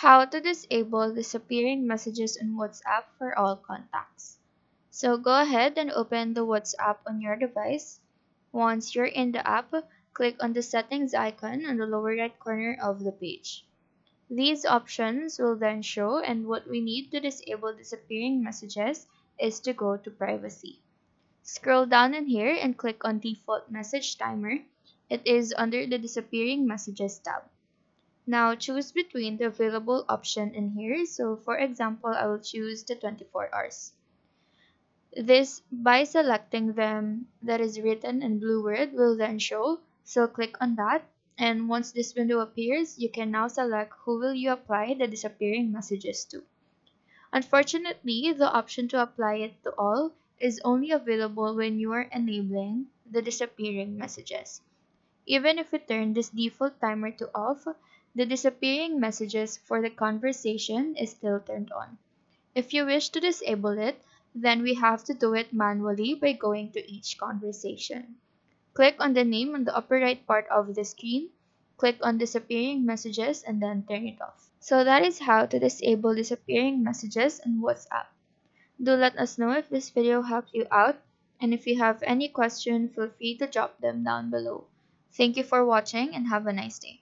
How to disable disappearing messages on WhatsApp for all contacts. So go ahead and open the WhatsApp on your device. Once you're in the app, click on the settings icon on the lower right corner of the page. These options will then show and what we need to disable disappearing messages is to go to privacy. Scroll down in here and click on default message timer. It is under the disappearing messages tab. Now choose between the available option in here. So for example, I will choose the 24 hours. This by selecting them that is written in blue word will then show. So click on that and once this window appears, you can now select who will you apply the disappearing messages to. Unfortunately, the option to apply it to all is only available when you are enabling the disappearing messages. Even if you turn this default timer to off, the disappearing messages for the conversation is still turned on. If you wish to disable it, then we have to do it manually by going to each conversation. Click on the name on the upper right part of the screen, click on disappearing messages and then turn it off. So that is how to disable disappearing messages in WhatsApp. Do let us know if this video helped you out and if you have any question feel free to drop them down below. Thank you for watching and have a nice day.